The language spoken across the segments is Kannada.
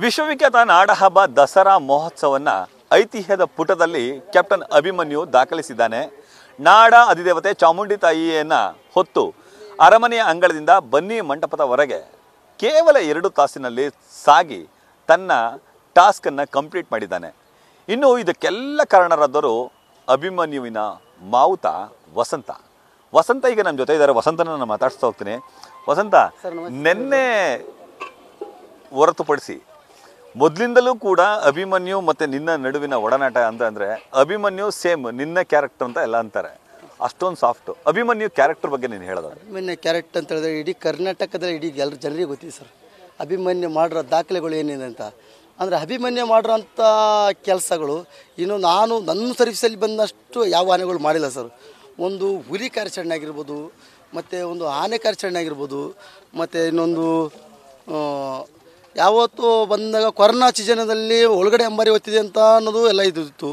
ವಿಶ್ವವಿಖ್ಯಾತ ನಾಡಹಬ್ಬ ದಸರಾ ಮಹೋತ್ಸವವನ್ನು ಐತಿಹ್ಯದ ಪುಟದಲ್ಲಿ ಕ್ಯಾಪ್ಟನ್ ಅಭಿಮನ್ಯು ದಾಖಲಿಸಿದ್ದಾನೆ. ನಾಡ ಅಧಿದೇವತೆ ಚಾಮುಂಡಿ ತಾಯಿಯನ್ನ ಹೊತ್ತು ಅರಮನೆಯ ಅಂಗಳದಿಂದ ಬನ್ನಿ ಮಂಟಪದವರೆಗೆ ಕೇವಲ ಎರಡು ತಾಸಿನಲ್ಲಿ ಸಾಗಿ ತನ್ನ ಟಾಸ್ಕನ್ನು ಕಂಪ್ಲೀಟ್ ಮಾಡಿದ್ದಾನೆ. ಇನ್ನು ಇದಕ್ಕೆಲ್ಲ ಕಾರಣರಾದರು ಅಭಿಮನ್ಯುವಿನ ಮಾವುತ ವಸಂತ. ವಸಂತ ಈಗ ನಮ್ಮ ಜೊತೆ ಇದ್ದಾರೆ. ವಸಂತನ ನಾನು ಮಾತಾಡಿಸ್ತಾ ಹೋಗ್ತೀನಿ. ವಸಂತ ನಿನ್ನೆ ಹೊರತುಪಡಿಸಿ ಮೊದಲಿಂದಲೂ ಕೂಡ ಅಭಿಮನ್ಯು ಮತ್ತೆ ನಿನ್ನ ನಡುವಿನ ಒಡನಾಟ ಅಂತ ಅಂದರೆ ಅಭಿಮನ್ಯು ಸೇಮ್ ನಿನ್ನ ಕ್ಯಾರೆಕ್ಟರ್ ಅಂತ ಎಲ್ಲ ಅಂತಾರೆ. ಅಷ್ಟೊಂದು ಸಾಫ್ಟ್ ಅಭಿಮನ್ಯು ಕ್ಯಾರೆಕ್ಟರ್ ಬಗ್ಗೆ ನೀನು ಹೇಳೋದು. ಅಭಿಮನ್ಯು ಕ್ಯಾರೆಕ್ಟರ್ ಅಂತ ಹೇಳಿದ್ರೆ ಇಡೀ ಕರ್ನಾಟಕದಲ್ಲಿ ಇಡೀ ಎಲ್ಲರ ಜನರಿಗೆ ಗೊತ್ತಿದೆ ಸರ್. ಅಭಿಮನ್ಯು ಮಾಡಿರೋ ದಾಖಲೆಗಳು ಏನಿದೆ ಅಂತ. ಅಂದರೆ ಅಭಿಮನ್ಯು ಮಾಡಿರೋಂಥ ಕೆಲಸಗಳು ಇನ್ನು ನಾನು ನನ್ನ ಸರ್ವಿಸಲ್ಲಿ ಬಂದಷ್ಟು ಯಾವ ಆನೆಗಳು ಮಾಡಿಲ್ಲ ಸರ್. ಒಂದು ಹುಲಿ ಕಾರ್ಯಾಚರಣೆ ಆಗಿರ್ಬೋದು, ಮತ್ತು ಒಂದು ಆನೆ ಕಾರ್ಯಾಚರಣೆ ಆಗಿರ್ಬೋದು, ಮತ್ತು ಇನ್ನೊಂದು ಯಾವತ್ತು ಬಂದಾಗ ಕೊರೋನಾ ಸೀಸನದಲ್ಲಿ ಒಳಗಡೆ ಅಂಬಾರಿ ಹೊತ್ತಿದೆ ಅಂತ ಅನ್ನೋದು ಎಲ್ಲ ಇದ್ದಿತ್ತು.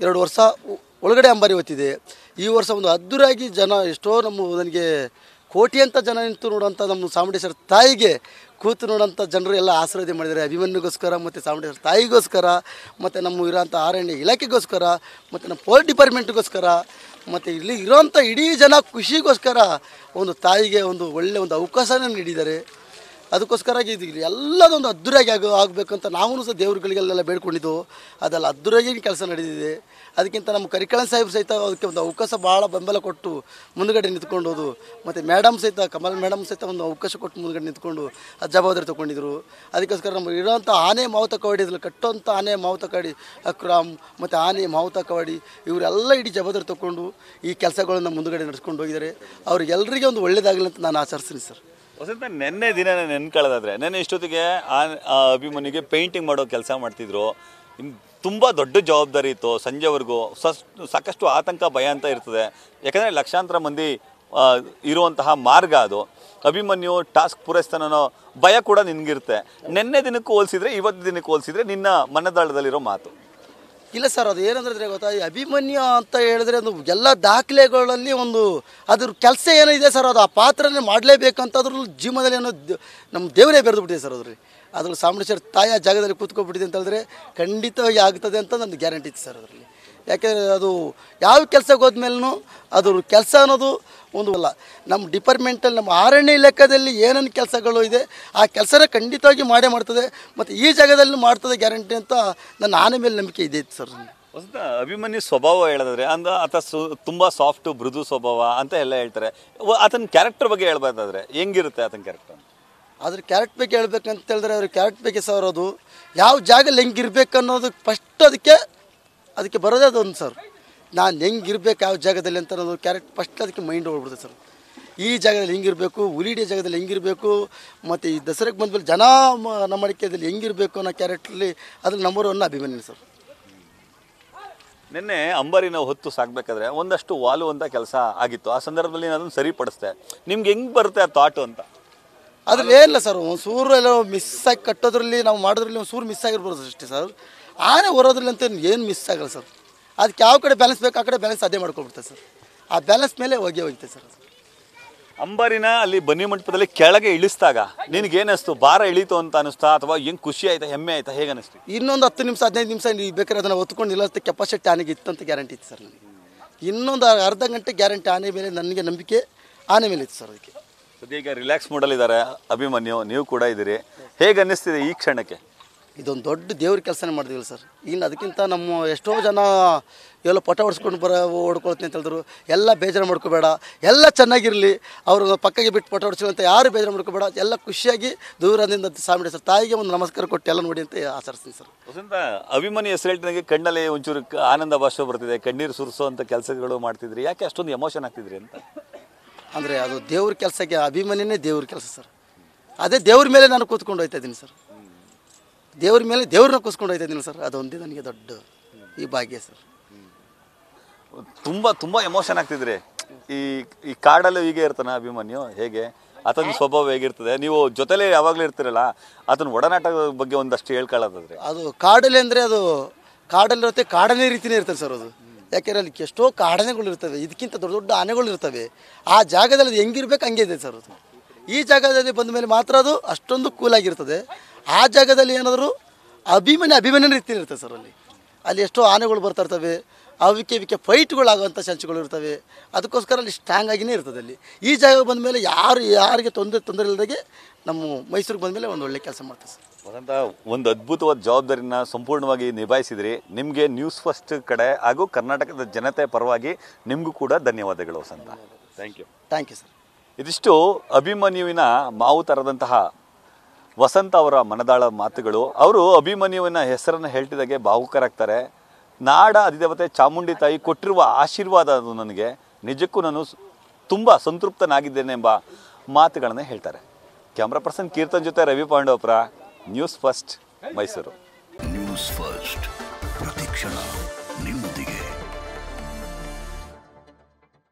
ಎರಡು ವರ್ಷ ಒಳಗಡೆ ಅಂಬಾರಿ ಹೊತ್ತಿದೆ. ಈ ವರ್ಷ ಒಂದು ಅದ್ದೂರಾಗಿ ಜನ ಎಷ್ಟೋ ನಮ್ಮ ನನಗೆ ಕೋಟಿ ಅಂತ ಜನ ನಿಂತು ನೋಡೋಂಥ ನಮ್ಮ ಚಾಮುಂಡೇಶ್ವರ ತಾಯಿಗೆ ಕೂತು ನೋಡೋಂಥ ಜನರು ಎಲ್ಲ ಆಶೀರ್ವಾದ ಮಾಡಿದ್ದಾರೆ. ಅಭಿಮನ್ಯಗೋಸ್ಕರ ಮತ್ತು ಚಾಮುಂಡೇಶ್ವರ ತಾಯಿಗೋಸ್ಕರ ಮತ್ತು ನಮ್ಮ ಇರೋಂಥ ಅರಣ್ಯ ಇಲಾಖೆಗೋಸ್ಕರ ಮತ್ತು ನಮ್ಮ ಪೊಲೀಸ್ ಡಿಪಾರ್ಟ್ಮೆಂಟ್ಗೋಸ್ಕರ ಮತ್ತು ಇಲ್ಲಿ ಇರೋಂಥ ಇಡೀ ಜನ ಖುಷಿಗೋಸ್ಕರ ಒಂದು ತಾಯಿಗೆ ಒಂದು ಒಳ್ಳೆಯ ಒಂದು ಅವಕಾಶನ ನೀಡಿದ್ದಾರೆ. ಅದಕ್ಕೋಸ್ಕರ ಇದು ಎಲ್ಲದೊಂದು ಅದ್ದೂರಿಯಾಗಿ ಆಗ ಆಗಬೇಕಂತ ನಾವು ಸಹ ದೇವ್ರುಗಳಿಗೆಲ್ಲ ಬೇಡ್ಕೊಂಡಿದ್ದು. ಅದೆಲ್ಲ ಅದ್ದೂರಿಯಾಗಿ ಕೆಲಸ ನಡೆದಿದೆ. ಅದಕ್ಕಿಂತ ನಮ್ಮ ಕರಿಕಳನ್ ಸಾಹೇಬ್ ಸಹಿತ ಅದಕ್ಕೆ ಒಂದು ಅವಕಾಶ ಭಾಳ ಬೆಂಬಲ ಕೊಟ್ಟು ಮುಂದುಗಡೆ ನಿಂತ್ಕೊಂಡೋದು ಮತ್ತು ಮೇಡಮ್ ಸಹಿತ, ಕಮಲ್ ಮೇಡಮ್ ಸಹಿತ ಒಂದು ಅವಕಾಶ ಕೊಟ್ಟು ಮುಂದುಗಡೆ ನಿಂತ್ಕೊಂಡು ಅದು ಜವಾಬ್ದಾರಿ ತೊಗೊಂಡಿದ್ರು. ಅದಕ್ಕೋಸ್ಕರ ನಮಗೆ ಇರೋಂಥ ಆನೆ ಮಾವುತ ಕವಾಡಿ ಇದ್ರಲ್ಲಿ ಕಟ್ಟೋಂಥ ಆನೆ ಮಾವುತ ಕವಡಿ ಅಕ್ರಾಮ್ ಮತ್ತು ಆನೆ ಮಾವುತ ಕವಾಡಿ ಇವರೆಲ್ಲ ಇಡೀ ಜವಾಬ್ದಾರಿ ತೊಗೊಂಡು ಈ ಕೆಲಸಗಳನ್ನು ಮುಂದುಗಡೆ ನಡೆಸ್ಕೊಂಡು ಹೋಗಿದ್ದಾರೆ. ಅವ್ರಿಗೆಲ್ಲರಿಗೆ ಒಂದು ಒಳ್ಳೆಯದಾಗಲಿ ಅಂತ ನಾನು ಆಚರಿಸ್ತೀನಿ ಸರ್. ವಸಂತ, ನೆನ್ನೆ ದಿನ ನೆನ್ಕೊಳ್ಳೋದಾದ್ರೆ ನೆನ್ನೆ ಇಷ್ಟೊತ್ತಿಗೆ ಆ ಆ ಪೇಂಟಿಂಗ್ ಮಾಡೋ ಕೆಲಸ ಮಾಡ್ತಿದ್ರು. ತುಂಬಾ ದೊಡ್ಡ ಜವಾಬ್ದಾರಿ ಇತ್ತು ಸಂಜೆವರೆಗೂ. ಸಾಕಷ್ಟು ಆತಂಕ, ಭಯ ಅಂತ ಇರ್ತದೆ. ಯಾಕಂದ್ರೆ ಲಕ್ಷಾಂತರ ಮಂದಿ ಇರುವಂತಹ ಮಾರ್ಗ ಅದು. ಅಭಿಮನ್ಯು ಟಾಸ್ಕ್ ಪೂರೈಸ್ತಾನೋ ಭಯ ಕೂಡ ನಿನಗಿರುತ್ತೆ. ನಿನ್ನೆ ದಿನಕ್ಕೆ ಹೋಲಿಸಿದ್ರೆ, ಇವತ್ತು ದಿನಕ್ಕೆ ಹೋಲಿಸಿದ್ರೆ ನಿನ್ನ ಮನದಾಳದಲ್ಲಿರೋ ಮಾತು. ಇಲ್ಲ ಸರ್, ಅದು ಏನಂದ್ರೆ ಗೊತ್ತಾ, ಈ ಅಭಿಮನ್ಯು ಅಂತ ಹೇಳಿದ್ರೆ ಅದು ಎಲ್ಲ ದಾಖಲೆಗಳಲ್ಲಿ ಒಂದು ಅದ್ರ ಕೆಲಸ ಏನಿದೆ ಸರ್, ಅದು ಆ ಪಾತ್ರನೇ ಮಾಡಲೇಬೇಕಂತ ಅದ್ರ ಜೀವನದಲ್ಲಿ ಏನೋ ನಮ್ಮ ದೇವರೇ ಬೆರೆದು ಬಿಟ್ಟಿದೆ ಸರ್ ಅದ್ರಲ್ಲಿ ಅದ್ರಲ್ಲಿ ತಾಯಿ ಆ ಜಾಗದಲ್ಲಿ ಕೂತ್ಕೊಬಿಟ್ಟಿದೆ ಅಂತ ಹೇಳಿದ್ರೆ ಖಂಡಿತವಾಗಿ ಆಗ್ತದೆ ಅಂತ ನನ್ನ ಗ್ಯಾರಂಟಿ ಇತ್ತು ಸರ್ ಅದರಲ್ಲಿ. ಯಾಕೆಂದರೆ ಅದು ಯಾವ ಕೆಲಸಕ್ಕೆ ಹೋದ್ಮೇಲೂ ಅದ್ರ ಕೆಲಸ ಅನ್ನೋದು ಒಂದು ಅಲ್ಲ. ನಮ್ಮ ಡಿಪಾರ್ಟ್ಮೆಂಟಲ್ಲಿ ನಮ್ಮ ಆರಣ್ಯ ಇಲಾಖೆಯಲ್ಲಿ ಏನೇನು ಕೆಲಸಗಳು ಇದೆ, ಆ ಕೆಲಸನ ಖಂಡಿತವಾಗಿ ಮಾಡೇ ಮಾಡ್ತದೆ, ಮತ್ತು ಈ ಜಾಗದಲ್ಲಿ ಮಾಡ್ತದೆ ಗ್ಯಾರಂಟಿ ಅಂತ ನನ್ನ ಆನೆ ಮೇಲೆ ನಂಬಿಕೆ ಇದೆ ಸರ್. ಹೊಸದ ಅಭಿಮಾನಿ ಅಭಿಮನ್ಯು ಸ್ವಭಾವ ಹೇಳಿದ್ರೆ ಅಂದ್ರೆ ಆತ ಸು ತುಂಬ ಸಾಫ್ಟ್, ಮೃದು ಸ್ವಭಾವ ಅಂತ ಎಲ್ಲ ಹೇಳ್ತಾರೆ. ಆತನ ಕ್ಯಾರೆಕ್ಟರ್ ಬಗ್ಗೆ ಹೇಳ್ಬೋದಾದ್ರೆ ಹೆಂಗಿರುತ್ತೆ ಆತನ ಕ್ಯಾರೆಕ್ಟರ್ ಅದ್ರ ಕ್ಯಾರೆಟ್ ಬಗ್ಗೆ ಹೇಳ್ಬೇಕಂತ ಹೇಳಿದ್ರೆ ಅವ್ರಿಗೆ ಕ್ಯಾರೆಟ್ ಬಗ್ಗೆ ಅದು ಯಾವ ಜಾಗದಲ್ಲಿ ಹೆಂಗಿರ್ಬೇಕು ಅನ್ನೋದು ಫಸ್ಟ್ ಅದಕ್ಕೆ ಅದಕ್ಕೆ ಬರೋದೇ ಅದೊಂದು ಸರ್ ನಾನು ಹೆಂಗಿರ್ಬೇಕು ಯಾವ ಜಾಗದಲ್ಲಿ ಅಂತ ಅನ್ನೋದು ಕ್ಯಾರೆಟ್ ಫಸ್ಟ್ ಅದಕ್ಕೆ ಮೈಂಡ್ ಹೋಗ್ಬಿಡುತ್ತೆ ಸರ್ ಈ ಜಾಗದಲ್ಲಿ ಹೆಂಗಿರಬೇಕು ಉಲಿಡಿಯ ಜಾಗದಲ್ಲಿ ಹೆಂಗಿರಬೇಕು ಮತ್ತು ಈ ದಸರಾಗೆ ಬಂದ್ಮೇಲೆ ಜನ ನಮ್ಮ ಅಡಿಕೆದಲ್ಲಿ ಹೆಂಗಿರಬೇಕು ಅನ್ನೋ ಕ್ಯಾರೆಕ್ಟ್ರಲ್ಲಿ ಅದ್ರ ನಂಬರ್ ಒನ್ ಅಭಿಮಾನಿ ಸರ್ ನಿನ್ನೆ ಅಂಬಾರಿನ ಹೊತ್ತು ಸಾಕ್ಬೇಕಾದ್ರೆ ಒಂದಷ್ಟು ವಾಲು ಅಂತ ಕೆಲಸ ಆಗಿತ್ತು. ಆ ಸಂದರ್ಭದಲ್ಲಿ ನಾನು ಅದನ್ನು ಸರಿಪಡಿಸ್ದೆ. ನಿಮ್ಗೆ ಹೆಂಗೆ ಬರುತ್ತೆ ಆ ಥಾಟು ಅಂತ? ಅದ್ರಲ್ಲಿ ಏನಿಲ್ಲ ಸರ್ ಒಂದು ಸೂರು ಎಲ್ಲ ಮಿಸ್ ಆಗಿ ಕಟ್ಟೋದ್ರಲ್ಲಿ ನಾವು ಮಾಡೋದ್ರಲ್ಲಿ ಒಂದು ಸೂರು ಮಿಸ್ ಆಗಿರ್ಬೋದು ಅಷ್ಟೇ ಸರ್. ಆನೆ ಹೊರೋದ್ರಲ್ಲಿ ಅಂತ ಏನು ಮಿಸ್ ಆಗಲ್ಲ ಸರ್. ಅದಕ್ಕೆ ಯಾವ ಕಡೆ ಬ್ಯಾಲೆನ್ಸ್ ಬೇಕು ಆ ಕಡೆ ಬ್ಯಾಲೆನ್ಸ್ ಅದೇ ಮಾಡ್ಕೊಬಿಡ್ತಾರೆ ಸರ್. ಆ ಬ್ಯಾಲೆನ್ಸ್ ಮೇಲೆ ಹೋಗಿ ಹೋಗುತ್ತೆ ಸರ್ ಅಂಬಾರಿನ ಅಲ್ಲಿ ಬನ್ನಿ ಮಂಟಪದಲ್ಲಿ ಕೆಳಗೆ ಇಳಿಸಿದಾಗ ನಿನಗೇನಿಸ್ತು? ಭಾರ ಇಳಿತು ಅಂತ ಅನಿಸ್ತಾ ಅಥವಾ ಏನು ಖುಷಿ ಆಯ್ತಾ ಹೆಮ್ಮೆ ಆಯ್ತಾ ಹೇಗೆ ಅನಿಸ್ತು ಇನ್ನೊಂದು ಹತ್ತು ನಿಮಿಷ ಹದಿನೈದು ನಿಮಿಷ ನೀವು ಬೇಕಾದ್ರೆ ಅದನ್ನು ಹೊತ್ಕೊಂಡು ನಿಲ್ಲೋಷ್ಟು ಕೆಪಾಸಿಟಿ ಆನೆಗೆ ಇತ್ತು ಅಂತ ಗ್ಯಾರಂಟಿ ಇತ್ತು ಸರ್ ನನಗೆ. ಇನ್ನೊಂದು ಅರ್ಧ ಗಂಟೆ ಗ್ಯಾರಂಟಿ ಆನೆ ಮೇಲೆ ನನಗೆ ನಂಬಿಕೆ ಆನೆ ಮೇಲೆ ಇತ್ತು ಸರ್ ಅದಕ್ಕೆ. ಸದ್ಯ ಈಗ ರಿಲ್ಯಾಕ್ಸ್ ಮಾಡಲಿದ್ದಾರೆ ಅಭಿಮನ್ಯು ನೀವು ಕೂಡ ಇದ್ದೀರಿ. ಹೇಗೆ ಅನ್ನಿಸ್ತಿದೆ ಈ ಕ್ಷಣಕ್ಕೆ? ಇದೊಂದು ದೊಡ್ಡ ದೇವ್ರ ಕೆಲಸನೇ ಮಾಡಿದ್ವಿ ಸರ್. ಇನ್ನು ಅದಕ್ಕಿಂತ ನಮ್ಮ ಎಷ್ಟೋ ಜನ ಎಲ್ಲ ಪಟ ಹೊಡ್ಸ್ಕೊಂಡು ಬರೋ ಓಡ್ಕೊಳ್ತೀನಿ ಅಂತ ಹೇಳಿದ್ರು. ಎಲ್ಲ ಬೇಜಾರು ಮಾಡ್ಕೋಬೇಡ. ಎಲ್ಲ ಚೆನ್ನಾಗಿರಲಿ. ಅವರು ಪಕ್ಕಗೆ ಬಿಟ್ಟು ಪಟ ಹೊಡ್ಸ್ಕೊಳ್ಳಿ ಅಂತ ಯಾರು ಬೇಜಾರು ಮಾಡ್ಕೋಬೇಡ. ಎಲ್ಲ ಖುಷಿಯಾಗಿ ದೂರದಿಂದ ಸಾಮಿಡಿ ಸರ್. ತಾಯಿಗೆ ಒಂದು ನಮಸ್ಕಾರ ಕೊಟ್ಟು ಎಲ್ಲ ನೋಡಿ ಅಂತ ಆಚರಿಸ್ತೀನಿ ಸರ್. ವಸಂತ ಅಭಿಮಾನಿ ಹೆಸರು ನನಗೆ ಕಣ್ಣಲ್ಲಿ ಒಂಚೂರು ಆನಂದ ಭಾಷೆ ಬರ್ತಿದೆ. ಕಣ್ಣೀರು ಸುರಿಸೋ ಅಂತ ಕೆಲಸಗಳು ಮಾಡ್ತಿದ್ರಿ. ಯಾಕೆ ಅಷ್ಟೊಂದು ಎಮೋಷನ್ ಆಗ್ತಿದ್ರಿ ಅಂತ? ಅಂದರೆ ಅದು ದೇವ್ರ ಕೆಲಸಕ್ಕೆ ಅಭಿಮಾನಿನೇ ದೇವ್ರ ಕೆಲಸ ಸರ್. ಅದೇ ದೇವ್ರ ಮೇಲೆ ನಾನು ಕೂತ್ಕೊಂಡು ಹೋಗ್ತಾ ಇದ್ದೀನಿ ಸರ್. ದೇವ್ರ ಮೇಲೆ ದೇವ್ರನ್ನ ಕೂತ್ಕೊಂಡು ಹೋಗ್ತಾ ಇದ್ದೀನಿ ಸರ್. ಅದೊಂದೇ ನನಗೆ ದೊಡ್ಡ ಈ ಭಾಗ್ಯ ಸರ್. ತುಂಬ ತುಂಬ ಎಮೋಷನ್ ಆಗ್ತಿದ್ರಿ. ಈ ಈ ಕಾಡಲ್ಲೂ ಹೀಗೆ ಇರ್ತಾನೆ ಅಭಿಮನ್ಯು? ಹೇಗೆ? ಆತನ ಸ್ವಭಾವ ಹೇಗಿರ್ತದೆ? ನೀವು ಜೊತೆಲೇ ಯಾವಾಗಲೂ ಇರ್ತಿರಲ್ಲ ಆತನ ಒಡನಾಟದ ಬಗ್ಗೆ ಒಂದಷ್ಟು ಹೇಳ್ಕೊಳ್ಳೋದಾದ್ರೆ. ಅದು ಕಾಡಲ್ಲಿ ಅಂದರೆ ಅದು ಕಾಡಲ್ಲಿರುತ್ತೆ ಕಾಡನೇ ರೀತಿನೇ ಇರ್ತದೆ ಸರ್ ಅದು. ಯಾಕೆಂದ್ರೆ ಅಲ್ಲಿ ಎಷ್ಟೋ ಕಾಡನೆಗಳಿರ್ತವೆ ಇದಕ್ಕಿಂತ ದೊಡ್ಡ ದೊಡ್ಡ ಆನೆಗಳು ಇರ್ತವೆ. ಆ ಜಾಗದಲ್ಲಿ ಅದು ಹೆಂಗಿರ್ಬೇಕು ಹಂಗೆ ಇದೆ ಸರ್ ಅದು. ಈ ಜಾಗದಲ್ಲಿ ಬಂದ ಮೇಲೆ ಮಾತ್ರ ಅದು ಅಷ್ಟೊಂದು ಕೂಲಾಗಿರ್ತದೆ ಆ ಜಾಗದಲ್ಲಿ ಏನಾದರೂ ಅಭಿಮಾನಿ ಅಭಿಮಾನಿ ರೀತಿ ಇರ್ತದೆ ಸರ್ ಅಲ್ಲಿ. ಅಲ್ಲಿ ಎಷ್ಟೋ ಆನೆಗಳು ಬರ್ತಾ ಇರ್ತವೆ ಅವಕ್ಕೆ ಇವಕ್ಕೆ ಫೈಟ್ಗಳಾಗುವಂಥ ಸಂಚುಗಳು ಇರ್ತವೆ. ಅದಕ್ಕೋಸ್ಕರ ಅಲ್ಲಿ ಸ್ಟ್ರಾಂಗ್ ಆಗಿನೇ ಇರ್ತದೆ ಅಲ್ಲಿ. ಈ ಜಾಗ ಬಂದ ಮೇಲೆ ಯಾರು, ಯಾರಿಗೆ ತೊಂದರೆ ತೊಂದರೆ ಇಲ್ಲದಾಗೆ ನಮ್ಮ ಮೈಸೂರಿಗೆ ಬಂದ ಮೇಲೆ ಒಂದು ಒಳ್ಳೆ ಕೆಲಸ ಮಾಡ್ತೀವಿ ಸರ್. ವಸಂತ ಒಂದು ಅದ್ಭುತವಾದ ಜವಾಬ್ದಾರಿನ ಸಂಪೂರ್ಣವಾಗಿ ನಿಭಾಯಿಸಿದ್ರಿ. ನಿಮಗೆ ನ್ಯೂಸ್ ಫಸ್ಟ್ ಕಡೆ ಹಾಗೂ ಕರ್ನಾಟಕದ ಜನತೆ ಪರವಾಗಿ ನಿಮಗೂ ಕೂಡ ಧನ್ಯವಾದಗಳು Vasanth. Thank you thank you sir ಇದಿಷ್ಟು ಅಭಿಮನ್ಯುವಿನ ಮಾವು ತರದಂತಹ ವಸಂತ ಅವರ ಮನದಾಳ ಮಾತುಗಳು. ಅವರು ಅಭಿಮನ್ಯುವಿನ ಹೆಸರನ್ನು ಹೇಳ್ತಿದ್ದಾಗೆ ಭಾವುಕರಾಗ್ತಾರೆ. ನಾಡ ಅಧಿದೇವತೆ ಚಾಮುಂಡಿ ತಾಯಿ ಕೊಟ್ಟಿರುವ ಆಶೀರ್ವಾದ ಅದು ನನಗೆ. ನಿಜಕ್ಕೂ ನಾನು ಸ್- ತುಂಬ ಸಂತೃಪ್ತನಾಗಿದ್ದೇನೆ ಎಂಬ ಮಾತುಗಳನ್ನು ಹೇಳ್ತಾರೆ. ಕ್ಯಾಮ್ರಾ ಪರ್ಸನ್ ಕೀರ್ತನ್ ಜೊತೆ Ravi Pandavapura. News first Mysuru news first ಪ್ರತಿಕ್ಷಣ